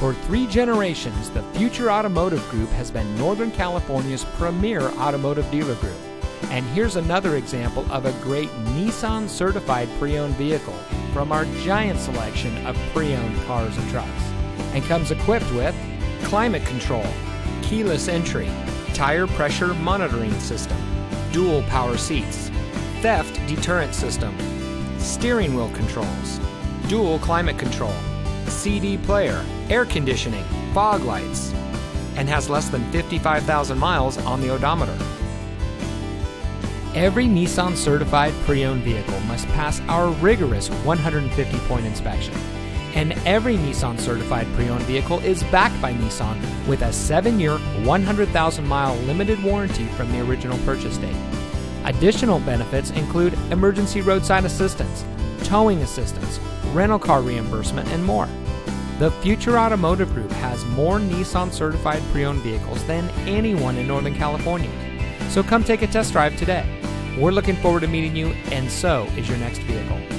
For three generations, the Future Automotive Group has been Northern California's premier automotive dealer group. And here's another example of a great Nissan certified pre owned vehicle from our giant selection of pre owned cars and trucks. And comes equipped with climate control, keyless entry, tire pressure monitoring system, dual power seats, theft deterrent system, steering wheel controls, dual climate control, CD player, air conditioning, fog lights, and has less than 55,000 miles on the odometer. Every Nissan certified pre owned vehicle must pass our rigorous 150 point inspection. And every Nissan certified pre owned vehicle is backed by Nissan with a 7 year, 100,000 mile limited warranty from the original purchase date. Additional benefits include emergency roadside assistance, towing assistance, rental car reimbursement, and more. The Future Automotive Group has more Nissan certified pre owned vehicles than anyone in Northern California. So come take a test drive today. We're looking forward to meeting you, and so is your next vehicle.